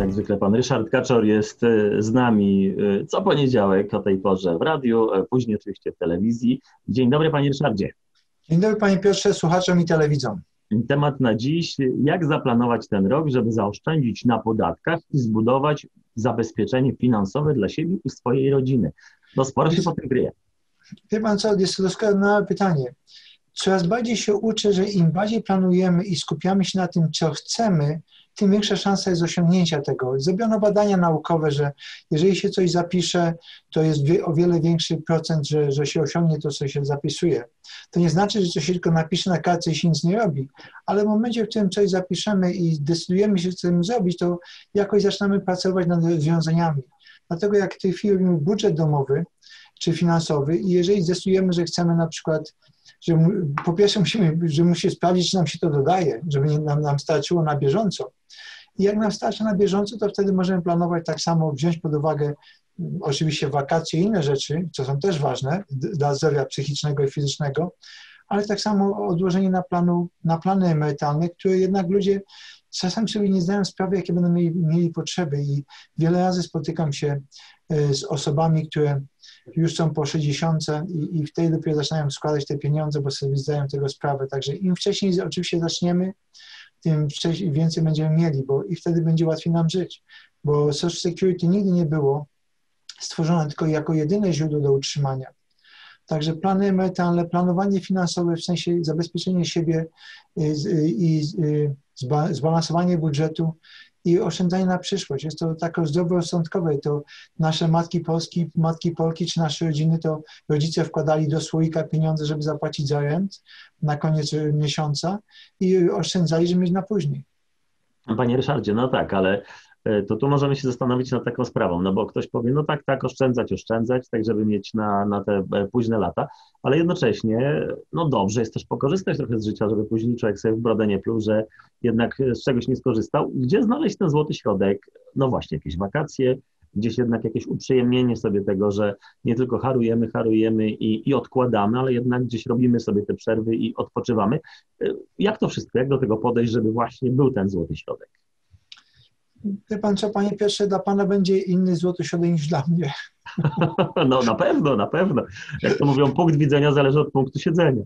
Jak zwykle pan Ryszard Kaczor jest e, z nami e, co poniedziałek o tej porze w radiu, e, później oczywiście w telewizji. Dzień dobry panie Ryszardzie. Dzień dobry panie Piotrze, słuchaczom i telewidzom. Temat na dziś, jak zaplanować ten rok, żeby zaoszczędzić na podatkach i zbudować zabezpieczenie finansowe dla siebie i swojej rodziny. No sporo się po tym kryje. Wie pan co, jest to doskonałe pytanie. Coraz bardziej się uczę, że im bardziej planujemy i skupiamy się na tym, co chcemy, tym większa szansa jest osiągnięcia tego. Zrobiono badania naukowe, że jeżeli się coś zapisze, to jest o wiele większy procent, że, że się osiągnie to, co się zapisuje. To nie znaczy, że coś się tylko napisze na kartce i się nic nie robi, ale w momencie, w którym coś zapiszemy i decydujemy się, co chcemy zrobić, to jakoś zaczynamy pracować nad rozwiązaniami. Dlatego jak w tej chwili robimy budżet domowy czy finansowy i jeżeli zdecydujemy, że chcemy na przykład że po pierwsze musimy, że musi sprawdzić, czy nam się to dodaje, żeby nam, nam starczyło na bieżąco. I jak nam starczy na bieżąco, to wtedy możemy planować tak samo, wziąć pod uwagę mm, oczywiście wakacje i inne rzeczy, co są też ważne dla zdrowia psychicznego i fizycznego, ale tak samo odłożenie na, planu, na plany emerytalne, które jednak ludzie czasami sobie nie zdają sprawy, jakie będą mieli, mieli potrzeby i wiele razy spotykam się e, z osobami, które już są po 60 i, i wtedy dopiero zaczynają składać te pieniądze, bo sobie zdają tego sprawę. Także im wcześniej oczywiście zaczniemy, tym wcześniej więcej będziemy mieli, bo i wtedy będzie łatwiej nam żyć. Bo Social Security nigdy nie było stworzone tylko jako jedyne źródło do utrzymania. Także plany emerytalne, planowanie finansowe, w sensie zabezpieczenie siebie i zbalansowanie budżetu i oszczędzanie na przyszłość. Jest to tak zdroworozsądkowe. To nasze matki Polski, matki Polki czy nasze rodziny, to rodzice wkładali do słoika pieniądze, żeby zapłacić za rent na koniec miesiąca i oszczędzali, żeby mieć na później. Panie Ryszardzie, no tak, ale to tu możemy się zastanowić nad taką sprawą, no bo ktoś powie, no tak, tak, oszczędzać, oszczędzać, tak żeby mieć na, na te e, późne lata, ale jednocześnie, no dobrze jest też pokorzystać trochę z życia, żeby później człowiek sobie w brodę nie pluł, że jednak z czegoś nie skorzystał. Gdzie znaleźć ten złoty środek? No właśnie, jakieś wakacje, gdzieś jednak jakieś uprzyjemnienie sobie tego, że nie tylko harujemy, harujemy i, i odkładamy, ale jednak gdzieś robimy sobie te przerwy i odpoczywamy. E, jak to wszystko, jak do tego podejść, żeby właśnie był ten złoty środek? Wie pan co, panie pierwsze, dla pana będzie inny złoty środek niż dla mnie. No na pewno, na pewno. Jak to mówią, punkt widzenia zależy od punktu siedzenia.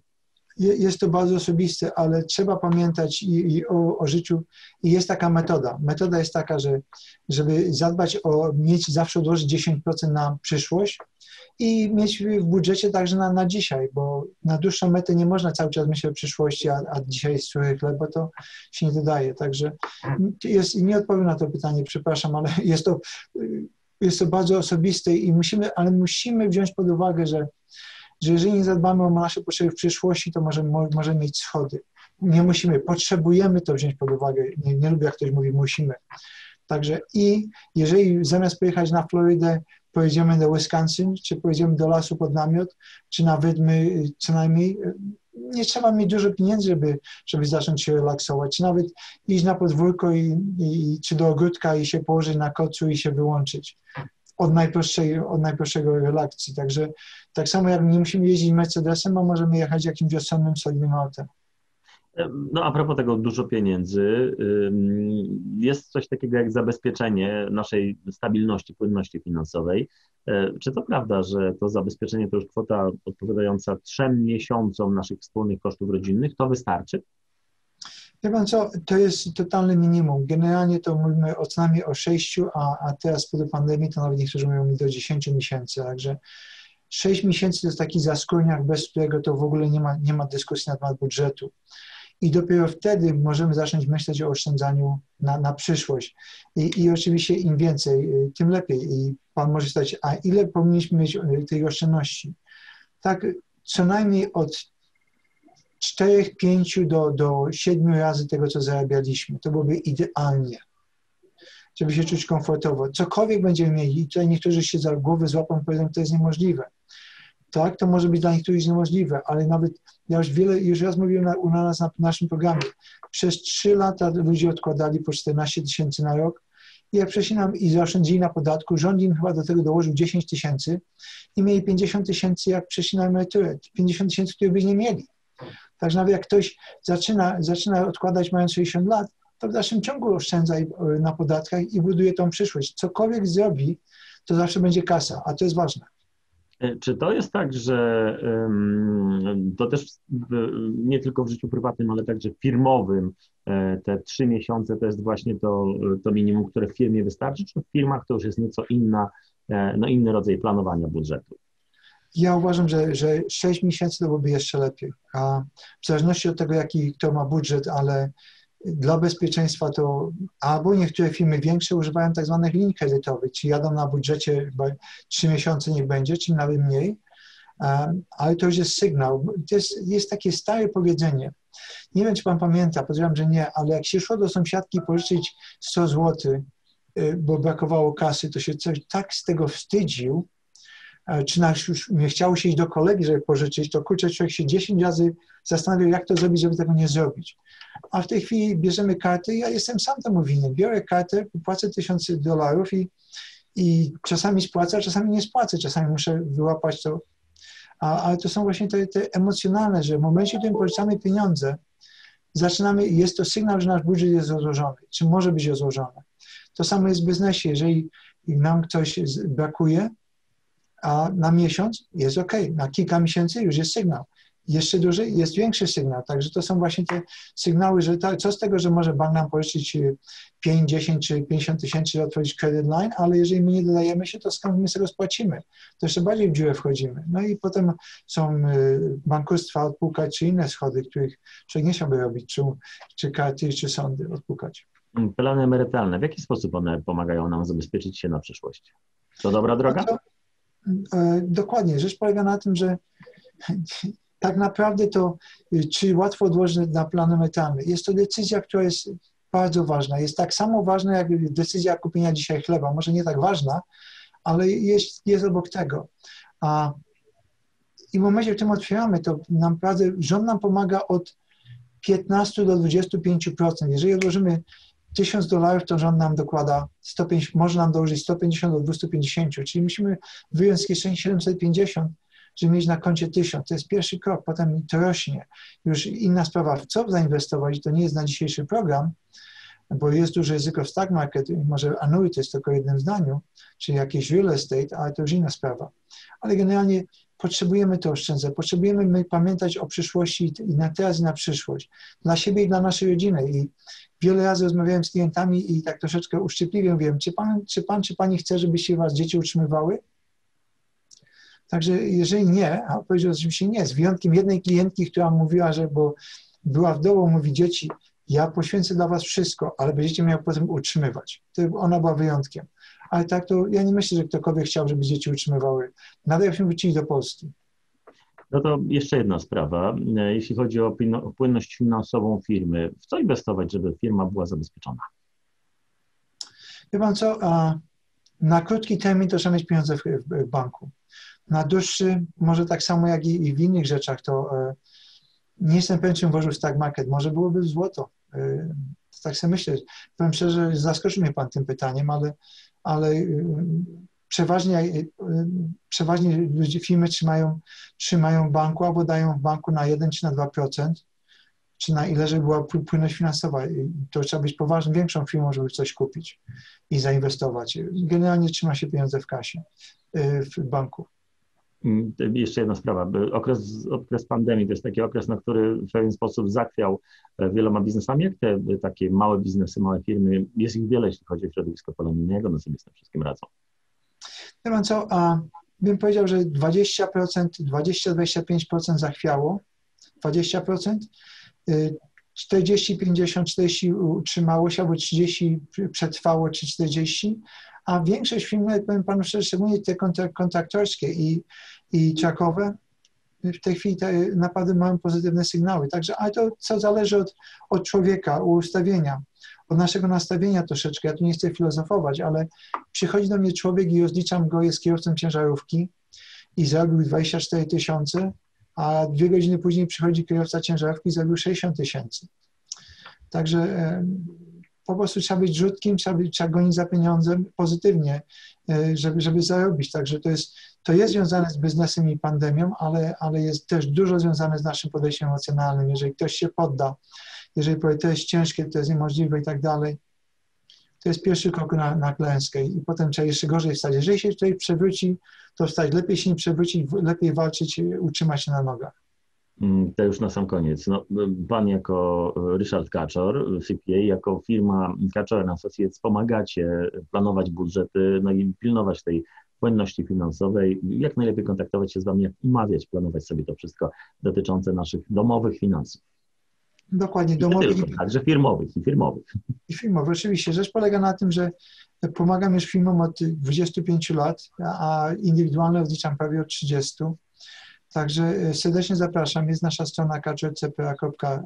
Jest to bardzo osobiste, ale trzeba pamiętać i, i o, o, życiu. I jest taka metoda. Metoda jest taka, że żeby zadbać o, mieć zawsze odłożyć 10% na przyszłość, i mieć w budżecie także na, na dzisiaj, bo na dłuższą metę nie można cały czas myśleć o przyszłości, a, a dzisiaj jest suchy chleb, bo to się nie dodaje. Także jest, nie odpowiem na to pytanie, przepraszam, ale jest to, jest to bardzo osobiste i musimy, ale musimy wziąć pod uwagę, że, że jeżeli nie zadbamy o nasze potrzeby w przyszłości, to możemy, możemy mieć schody. Nie musimy, potrzebujemy to wziąć pod uwagę. Nie, nie lubię, jak ktoś mówi musimy. Także i jeżeli zamiast pojechać na Florydę, pojedziemy do Wisconsin, czy pojedziemy do lasu pod namiot, czy nawet my co najmniej nie trzeba mieć dużo pieniędzy, żeby, żeby zacząć się relaksować, nawet iść na podwórko i, i, czy do ogródka i się położyć na kocu i się wyłączyć od, najprostszej, od najprostszego relakcji. Także tak samo jak nie musimy jeździć Mercedesem, a możemy jechać jakimś rozsądnym, solidnym autem. No a propos tego dużo pieniędzy, jest coś takiego jak zabezpieczenie naszej stabilności, płynności finansowej. E, czy to prawda, że to zabezpieczenie to już kwota odpowiadająca trzem miesiącom naszych wspólnych kosztów rodzinnych, to wystarczy? Wie pan co, to jest totalne minimum. Generalnie to mówimy o co najmniej o 6, a, a teraz po pandemii to nawet niektórzy mówią mi do 10 miesięcy, także 6 miesięcy to jest taki zaskórniak, bez którego to w ogóle nie ma, nie ma dyskusji na temat budżetu i dopiero wtedy możemy zacząć myśleć o oszczędzaniu na, na przyszłość. I, I oczywiście im więcej, y, tym lepiej. I Pan może stać, a ile powinniśmy mieć y, tej oszczędności? Tak, co najmniej od 4, 5 do, do 7 razy tego, co zarabialiśmy. To byłoby idealnie, żeby się czuć komfortowo. Cokolwiek będziemy mieli, i tutaj niektórzy się za głowę złapą i powiedzą, to jest niemożliwe tak, to może być dla niektórych niemożliwe, ale nawet ja już wiele, już raz mówiłem na, u nas na naszym programie, przez trzy lata ludzie odkładali po 14 tysięcy na rok i jak przeszli nam i zaoszczędzili na podatku, rząd im chyba do tego dołożył 10 tysięcy i mieli 50 tysięcy jak przeszli na emeryturę, 50 tysięcy, których by nie mieli. Także nawet jak ktoś zaczyna, zaczyna odkładać mając 60 lat, to w dalszym ciągu oszczędza na podatkach i buduje tą przyszłość. Cokolwiek zrobi, to zawsze będzie kasa, a to jest ważne. E, czy to jest tak, że to też nie tylko w życiu prywatnym, ale także firmowym e, te trzy miesiące to jest właśnie to, to minimum, które w firmie wystarczy, czy w firmach to już jest nieco inna, e, no inny rodzaj planowania budżetu? Ja uważam, że, że 6 miesięcy to byłoby jeszcze lepiej. A w zależności od tego, jaki kto ma budżet, ale dla bezpieczeństwa to albo niektóre firmy większe używają tak zwanych linii kredytowych, czy jadą na budżecie 3 miesiące niech będzie, czy nawet mniej, ale to już jest sygnał. Jest, jest takie stare powiedzenie. Nie wiem, czy pan pamięta, podejrzewam, że nie, ale jak się szło do sąsiadki pożyczyć 100 zł, y, bo brakowało kasy, to się coś tak z tego wstydził, czy nas już nie chciało się iść do kolegi, żeby pożyczyć, to kurczę, człowiek się 10 razy zastanawiał, jak to zrobić, żeby tego nie zrobić. A w tej chwili bierzemy karty, ja jestem sam temu winien. Biorę kartę, płacę tysiące dolarów i, i czasami spłacę, a czasami nie spłacę, czasami muszę wyłapać to. A, ale to są właśnie te, te emocjonalne, że w momencie, w którym pożyczamy pieniądze, zaczynamy, jest to sygnał, że nasz budżet jest rozłożony, czy może być rozłożony. To samo jest w biznesie. Jeżeli nam coś brakuje, a na miesiąc jest ok, na kilka miesięcy już jest sygnał. Jeszcze dłużej jest większy sygnał. Także to są właśnie te sygnały, że ta, co z tego, że może bank nam pożyczyć 5, 10 czy 50 tysięcy otworzyć credit line, ale jeżeli my nie dodajemy się, to skąd my sobie spłacimy? To jeszcze bardziej w dziurę wchodzimy. No i potem są y, bankructwa odpukać, czy inne schody, których człowiek nie chciałby robić, czy, czy karty, czy sądy odpukać. Plany emerytalne, w jaki sposób one pomagają nam zabezpieczyć się na przyszłość? To dobra droga? No to, dokładnie. Rzecz polega na tym, że tak naprawdę to, y, czy łatwo odłożyć na plan jest to decyzja, która jest bardzo ważna. Jest tak samo ważna jak decyzja kupienia dzisiaj chleba. Może nie tak ważna, ale jest, jest obok tego. A, I w momencie, w którym otwieramy, to naprawdę rząd nam pomaga od 15 do 25%. Jeżeli odłożymy 1000 dolarów to rząd nam dokłada 150, może nam dołożyć 150 do 250, czyli musimy wyjąć z kieszeni 750, żeby mieć na koncie 1000. To jest pierwszy krok, potem to rośnie. Już inna sprawa, w co zainwestować, to nie jest na dzisiejszy program, bo jest duże ryzyko w stock market, może annuities tylko jednym zdaniu, czy jakieś real estate, ale to już inna sprawa. Ale generalnie potrzebujemy to oszczędzać, potrzebujemy my pamiętać o przyszłości i na teraz i na przyszłość, dla siebie i dla naszej rodziny. I wiele razy rozmawiałem z klientami i tak troszeczkę uszczypliwie mówiłem, czy pan, czy pan, czy pani chce, żeby się was dzieci utrzymywały? Także jeżeli nie, a powiedział oczywiście nie, z wyjątkiem jednej klientki, która mówiła, że bo była w domu, mówi dzieci, ja poświęcę dla was wszystko, ale będziecie miał potem utrzymywać. To ona była wyjątkiem. Ale tak to ja nie myślę, że ktokolwiek chciał, żeby dzieci utrzymywały. Nadal się wrócili do Polski. No to jeszcze jedna sprawa. Jeśli chodzi o płynność finansową firmy, w co inwestować, żeby firma była zabezpieczona? Wie pan co, na krótki termin to trzeba mieć pieniądze w banku. Na dłuższy, może tak samo jak i w innych rzeczach, to e, nie jestem pewien, czy włożył stock market. Może byłoby w złoto. E, tak sobie myślę. Powiem szczerze, zaskoczył mnie pan tym pytaniem, ale, ale e, przeważnie, y, y, przeważnie ludzie, firmy trzymają, trzymają banku albo dają w banku na 1 czy na 2%, czy na ile, żeby była płynność finansowa. To trzeba być poważną, większą firmą, żeby coś kupić i zainwestować. Generalnie trzyma się pieniądze w kasie, y, w banku. Mm, jeszcze jedna sprawa. Okres, okres pandemii to jest taki okres, na który w pewien sposób zakwiał e, wieloma biznesami. Jak te takie małe biznesy, małe firmy, jest ich wiele, jeśli chodzi o środowisko polonijne, jak one sobie z tym wszystkim radzą? Wie pan co, a bym powiedział, że 20%, 20-25% zachwiało, 20%, 40, 50, 40 utrzymało się, albo 30 przetrwało, czy 40, a większość firm, powiem panu szczerze, szczególnie te kontraktorskie i, i czakowe, w tej chwili te napady mają pozytywne sygnały. Także, ale to co zależy od, od człowieka, ustawienia od naszego nastawienia troszeczkę. Ja tu nie chcę filozofować, ale przychodzi do mnie człowiek i rozliczam go, jest kierowcą ciężarówki i zarobił 24 tysiące, a dwie godziny później przychodzi kierowca ciężarówki i zarobił 60 tysięcy. Także po prostu trzeba być rzutkim, trzeba, być, trzeba gonić za pieniądzem pozytywnie, e, żeby, żeby zarobić. Także to jest To jest związane z biznesem i pandemią, ale, ale jest też dużo związane z naszym podejściem emocjonalnym. Jeżeli ktoś się podda, jeżeli powie, to jest ciężkie, to jest niemożliwe i tak dalej, to jest pierwszy krok na, na klęskę i potem trzeba jeszcze gorzej wstać. Jeżeli się tutaj przewróci, to wstać. Lepiej się nie przewrócić, lepiej walczyć, utrzymać się na nogach. Mm, to już na sam koniec. No, pan jako Ryszard Kaczor, CPA, jako firma Kaczor Associates pomagacie planować budżety, no i pilnować tej płynności finansowej, jak najlepiej kontaktować się z Wami, jak umawiać, planować sobie to wszystko dotyczące naszych domowych finansów. Dokładnie, domowych. Tylko, także firmowych i firmowych. I firmowych, oczywiście. Rzecz polega na tym, że pomagam już firmom od 25 lat, a indywidualne odliczam prawie od 30. Także e, serdecznie zapraszam. Jest nasza strona kaczorcpa.com,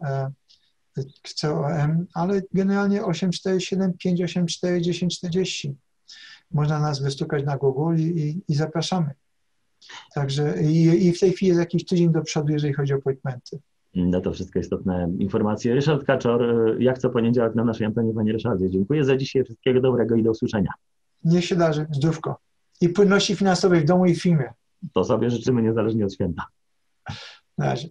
ale generalnie 847 584 1040. Można nas wystukać na Google i, i, i zapraszamy. Także i, i, w tej chwili jest jakiś tydzień do przodu, jeżeli chodzi o appointmenty. No to wszystko istotne informacje. Ryszard Kaczor, jak co poniedziałek na naszej antenie, panie Ryszardzie. Dziękuję za dzisiaj. Wszystkiego dobrego i do usłyszenia. Niech się darzy. Zdrówko. I płynności finansowej w domu i w firmie. To sobie życzymy niezależnie od święta. Na razie.